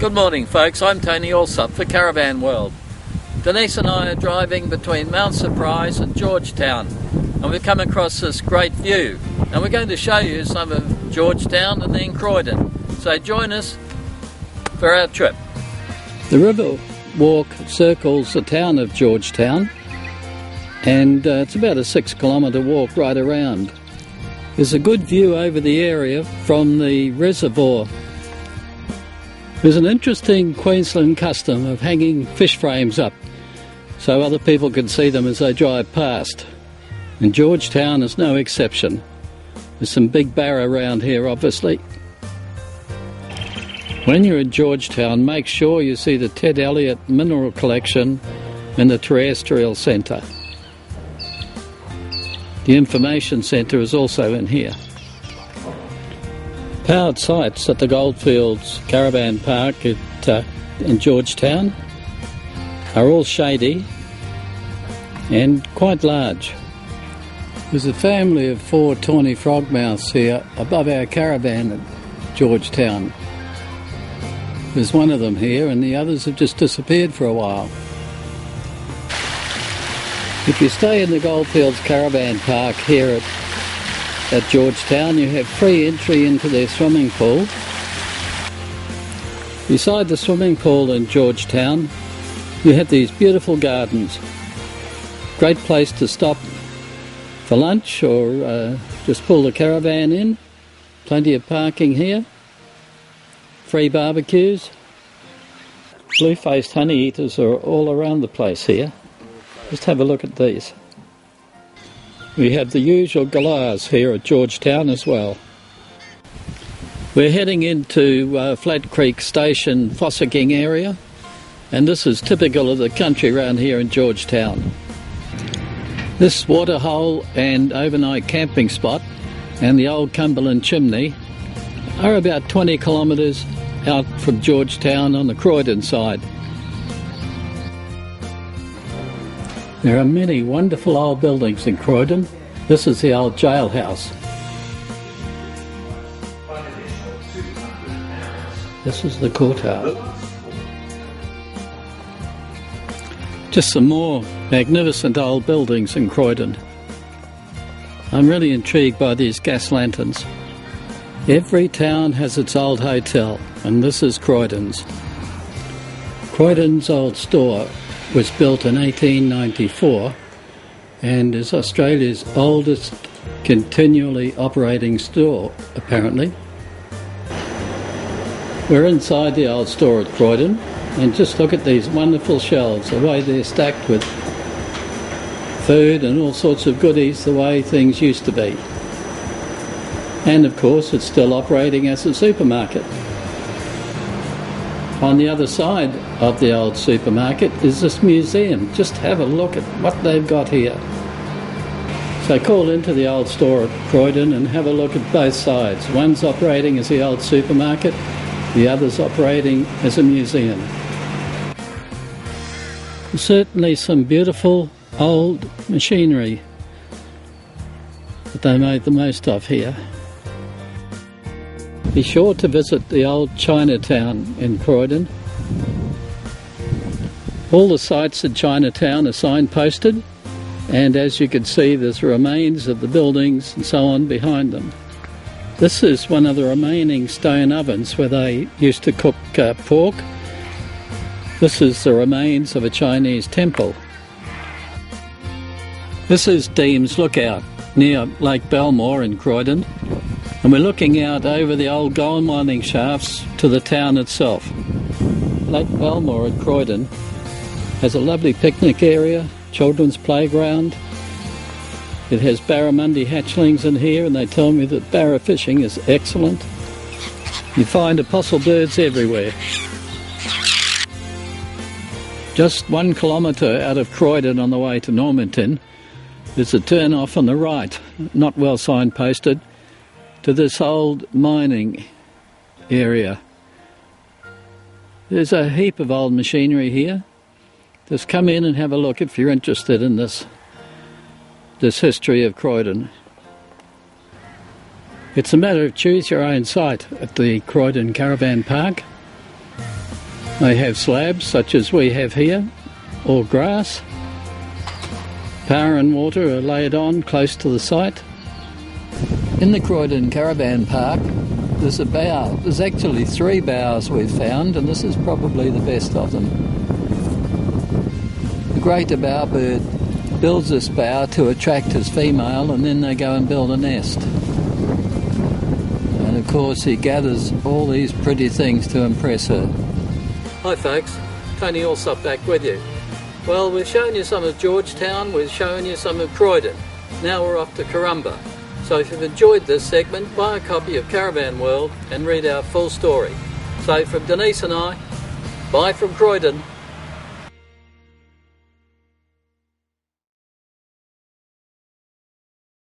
Good morning, folks. I'm Tony Allsop for Caravan World. Denise and I are driving between Mount Surprise and Georgetown, and we've come across this great view. And we're going to show you some of Georgetown and then Croydon. So join us for our trip. The river walk circles the town of Georgetown, and uh, it's about a six kilometre walk right around. There's a good view over the area from the reservoir. There's an interesting Queensland custom of hanging fish frames up so other people can see them as they drive past. And Georgetown is no exception. There's some big barra around here, obviously. When you're in Georgetown, make sure you see the Ted Elliott Mineral Collection and the Terrestrial Centre. The Information Centre is also in here. Powered sites at the Goldfields Caravan Park at, uh, in Georgetown are all shady and quite large. There's a family of four tawny frogmouths here above our caravan at Georgetown. There's one of them here, and the others have just disappeared for a while. If you stay in the Goldfields Caravan Park here at, at Georgetown, you have free entry into their swimming pool. Beside the swimming pool in Georgetown, you have these beautiful gardens. Great place to stop for lunch or uh, just pull the caravan in. Plenty of parking here. Free barbecues. Blue-faced honey eaters are all around the place here. Just have a look at these. We have the usual galahs here at Georgetown as well. We're heading into uh, Flat Creek Station, Fossicking area, and this is typical of the country around here in Georgetown. This waterhole and overnight camping spot and the old Cumberland chimney are about 20 kilometres out from Georgetown on the Croydon side. There are many wonderful old buildings in Croydon. This is the old jailhouse. This is the courthouse. Just some more magnificent old buildings in Croydon. I'm really intrigued by these gas lanterns. Every town has its old hotel, and this is Croydon's. Croydon's old store was built in 1894 and is Australia's oldest continually operating store, apparently. We're inside the old store at Croydon, and just look at these wonderful shelves, the way they're stacked with food and all sorts of goodies, the way things used to be. And of course, it's still operating as a supermarket. On the other side of the old supermarket is this museum. Just have a look at what they've got here. So call into the old store at Croydon and have a look at both sides. One's operating as the old supermarket, the other's operating as a museum. Certainly some beautiful old machinery that they made the most of here. Be sure to visit the old Chinatown in Croydon. All the sites in Chinatown are signposted and as you can see there's remains of the buildings and so on behind them. This is one of the remaining stone ovens where they used to cook uh, pork this is the remains of a Chinese temple. This is Deems Lookout near Lake Belmore in Croydon, and we're looking out over the old gold mining shafts to the town itself. Lake Belmore at Croydon has a lovely picnic area, children's playground. It has barramundi hatchlings in here, and they tell me that barra fishing is excellent. You find apostle birds everywhere. Just one kilometre out of Croydon on the way to Normanton, there's a turn off on the right, not well signposted, to this old mining area. There's a heap of old machinery here. Just come in and have a look if you're interested in this this history of Croydon. It's a matter of choose your own site at the Croydon Caravan Park. They have slabs such as we have here, or grass. Power and water are laid on close to the site. In the Croydon Caravan Park, there's a. There's actually three bowers we've found, and this is probably the best of them. The greater bowerbird builds this bower to attract his female, and then they go and build a nest. And of course, he gathers all these pretty things to impress her. Hi, folks. Tony Allsop back with you. Well, we've shown you some of Georgetown, we've shown you some of Croydon. Now we're off to Karumba. So if you've enjoyed this segment, buy a copy of Caravan World and read our full story. So from Denise and I, bye from Croydon.